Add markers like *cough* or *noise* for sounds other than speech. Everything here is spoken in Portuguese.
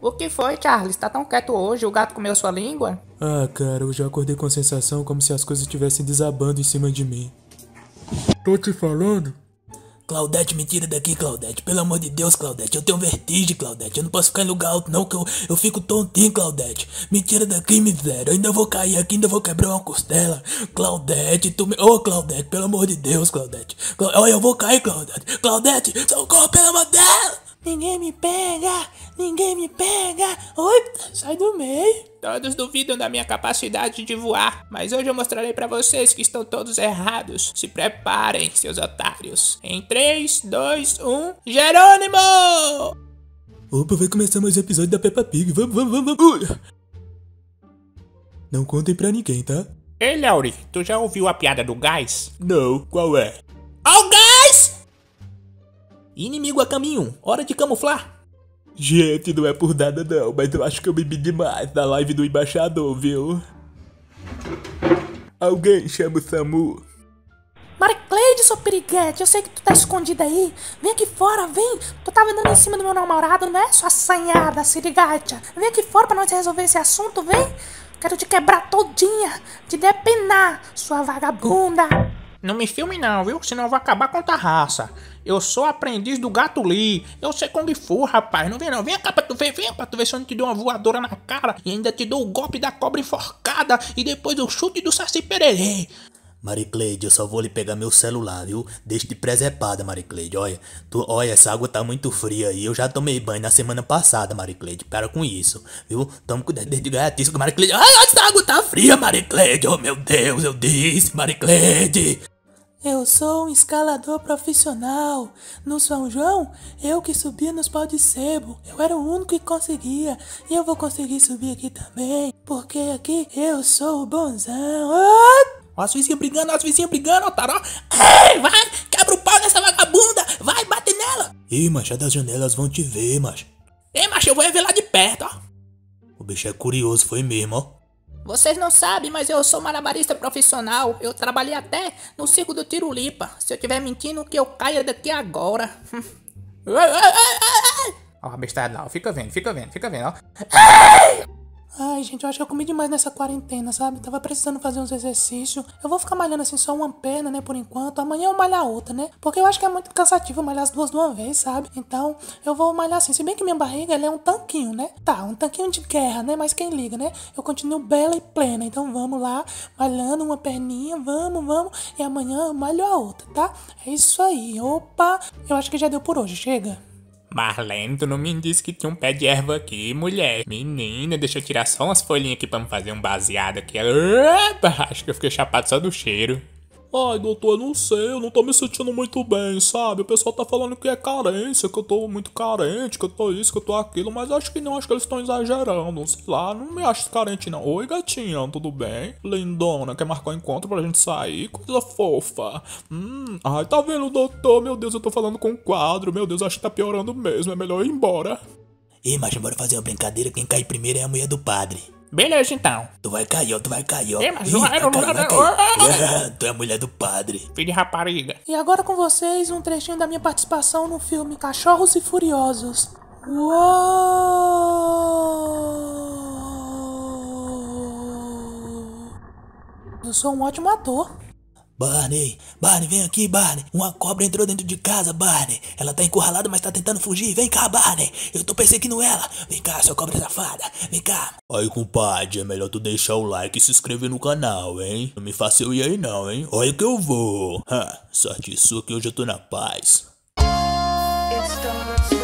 O que foi, Charles? Tá tão quieto hoje? O gato comeu sua língua? Ah, cara, eu já acordei com a sensação como se as coisas estivessem desabando em cima de mim. Tô te falando? Claudete, me tira daqui, Claudete. Pelo amor de Deus, Claudete. Eu tenho vertigem, Claudete. Eu não posso ficar em lugar alto, não, que eu, eu fico tontinho, Claudete. Me tira daqui, miséria. Eu ainda vou cair aqui, ainda vou quebrar uma costela. Claudete, tu me. Ô, oh, Claudete, pelo amor de Deus, Claudete. Olha, eu vou cair, Claudete. Claudete, socorro, pelo amor de Deus! Ninguém me pega! Ninguém me pega! Oi, sai do meio! Todos duvidam da minha capacidade de voar, mas hoje eu mostrarei para vocês que estão todos errados. Se preparem, seus otários. Em 3, 2, 1, Jerônimo! Opa, vai começar mais um episódio da Peppa Pig. Vamos, vamos, vamos, vamos! Não contem pra ninguém, tá? Ei, Lauri, tu já ouviu a piada do gás? Não, qual é? Ao gás! Inimigo a caminho, hora de camuflar. Gente, não é por nada não, mas eu acho que eu bebi demais na live do embaixador, viu? Alguém chama o Samu. Maricleide, sua piriguete, eu sei que tu tá escondida aí. Vem aqui fora, vem. Tu tava dando em cima do meu namorado, né, sua assanhada, sirigacha? Vem aqui fora pra nós resolver esse assunto, vem. Quero te quebrar todinha, te depenar, sua vagabunda. Não me filme não, viu? Senão eu vou acabar com tua raça. Eu sou aprendiz do Gato Lee. Eu sei Kung Fu, rapaz. Não vem não. Vem cá pra tu ver. Vem pra tu ver se eu não te dou uma voadora na cara. E ainda te dou o golpe da cobra enforcada. E depois o chute do Saci Pererê. Maricleide, eu só vou lhe pegar meu celular, viu? Deixa de presepada, Maricleide. Olha, tu, olha, essa água tá muito fria aí. Eu já tomei banho na semana passada, Maricleide. Para com isso, viu? Toma cuidado de gaiatisco, Maricleide. Ai, essa água tá fria, Maricleide. Oh, meu Deus, eu disse, Maricleide. Eu sou um escalador profissional. No São João, eu que subia nos pau de sebo. Eu era o único que conseguia. E eu vou conseguir subir aqui também. Porque aqui eu sou o bonzão. Oh! Ó, as vizinhas brigando, as vizinhas brigando, otário. Ei, vai, quebra o pau nessa vagabunda. Vai, bate nela. Ih, macho, das janelas vão te ver, macho. Ei, macho, eu vou ver lá de perto, ó. O bicho é curioso, foi mesmo, ó. Vocês não sabem, mas eu sou malabarista profissional. Eu trabalhei até no circo do Tirulipa. Se eu tiver mentindo, que eu caia daqui agora. *laughs* Ó, oh, bestada não. Fica vendo, fica vendo, fica vendo, ó. Ai, gente, eu acho que eu comi demais nessa quarentena, sabe? Tava precisando fazer uns exercícios. Eu vou ficar malhando assim só uma perna, né, por enquanto. Amanhã eu malho a outra, né? Porque eu acho que é muito cansativo malhar as duas de uma vez, sabe? Então, eu vou malhar assim. Se bem que minha barriga, ela é um tanquinho, né? Tá, um tanquinho de guerra, né? Mas quem liga, né? Eu continuo bela e plena. Então, vamos lá, malhando uma perninha, vamos, vamos. E amanhã eu malho a outra, tá? É isso aí. Opa, eu acho que já deu por hoje. Chega. Marlene, tu não me disse que tinha um pé de erva aqui, mulher. Menina, deixa eu tirar só umas folhinhas aqui pra me fazer um baseado aqui. Epa, acho que eu fiquei chapado só do cheiro. Ai, doutor, eu não sei, eu não tô me sentindo muito bem, sabe? O pessoal tá falando que é carência, que eu tô muito carente, que eu tô isso, que eu tô aquilo, mas acho que não, acho que eles estão exagerando, sei lá, não me acho carente não. Oi, gatinha, tudo bem? Lindona, quer marcar um encontro pra gente sair? Coisa fofa. Hum, ai, tá vendo, doutor? Meu Deus, eu tô falando com um quadro, meu Deus, acho que tá piorando mesmo, é melhor ir embora. Ih, mas bora fazer uma brincadeira, quem cai primeiro é a mulher do padre. Beleza, então. Tu vai cair, ó, tu vai cair, ó. É, mas não vai, não vai, vai *laughs* Tu é a mulher do padre. Filho de rapariga. E agora com vocês, um trechinho da minha participação no filme Cachorros e Furiosos. Uou! Eu sou um ótimo ator. Barney, Barney, vem aqui, Barney. Uma cobra entrou dentro de casa, Barney. Ela tá encurralada, mas tá tentando fugir. Vem cá, Barney. Eu tô perseguindo ela. Vem cá, sua cobra safada. Vem cá. Aí, compadre, é melhor tu deixar o like e se inscrever no canal, hein? Não me faça eu ir aí não, hein? Olha que eu vou. Ha, sorte sua que hoje eu tô na paz. It's